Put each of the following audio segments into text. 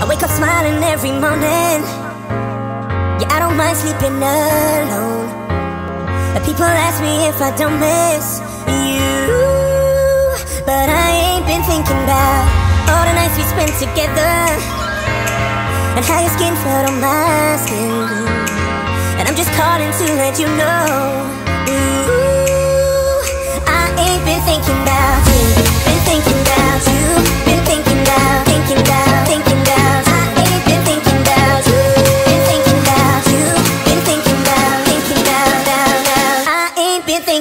I wake up smiling every morning. Yeah, I don't mind sleeping alone. But people ask me if I don't miss you. But I ain't been thinking about all the nights we spent together. And how your skin felt on my skin. And I'm just calling to let you know. Ooh.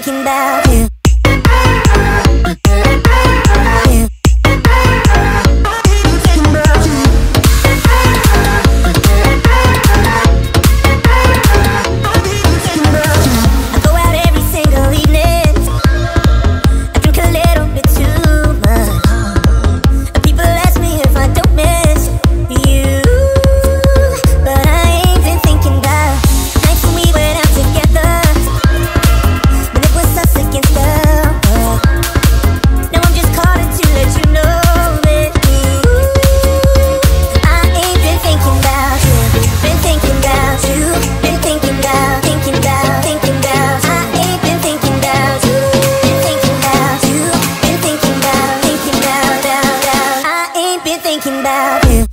thinking about you. been thinking about you.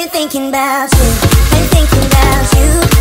been thinking about you, been thinking about you.